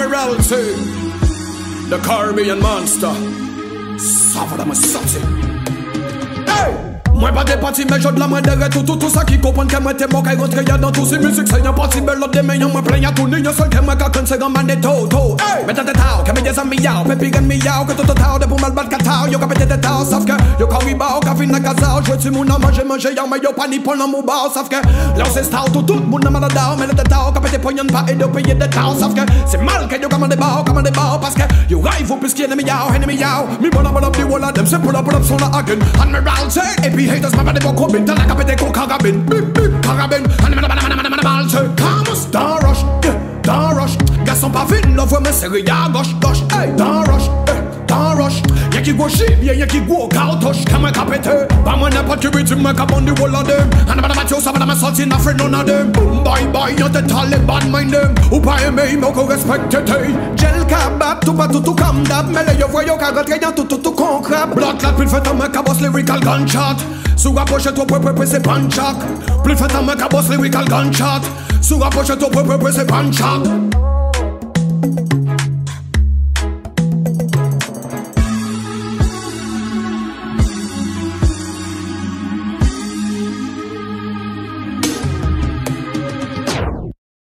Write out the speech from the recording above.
Admiral T, the Caribbean monster. Savre me sorti. Hey! Mwen pa de pati men jod la mwen dere tout tout tout sa ki kompon ke mwen te mok ay rentre ya dan tout si müzik se yon pati bel lot de men yon mwen plen ya tout ni yon sol ke mwen ka kon se gan man de to to Men ta te ke mi de zan mi yaw, pe pi gen mi yaw Ke tout tau de pou mal bat ka tau, yo ka pete te tau Saf ke yo ka wibaw, ka fin na kazaw Jwe ti moun nan manje manje yaw, men yo pa ni pon nan mou baw Saf ke la ou se staw tout tout moun nan man daw Men te tau, ka pete ponyan pa e do peye de tau Saf ke se mal ke yo ka man de baw, ka man de baw Paske yo ray fou pis ki enemy yaw, enemy yaw Mi bon up up di wall of them, se pull up pull up son la again Admiral T, et puis haters ma pa de boko bin Tell like a pete ko karabin Bip bip karabin And man man man man man man say Camus Don't rush yeah, Don't rush Garçon pas vite Love me serrer à gauche gauche Hey Don't rush go shit Yeah y'a qui go cartouche Comme un capete Pas moi n'importe qui tu me cap on the wall of them And I'm man man you ça man sorti na friend none of them. Boom bye bye Y'a te Taliban mind them. Ou pas aimé Mo ko respecte te Gel kabab tout comme d'hab Mais là yo rentrer dans tout tout tout con crab Blood Puis fait un mec à boss lyrical gunshot rapproche toi pwe pwe pwe se panchak Pli fet an men ka boss lyrical gunshot rapproche toi pwe pwe pwe se panchak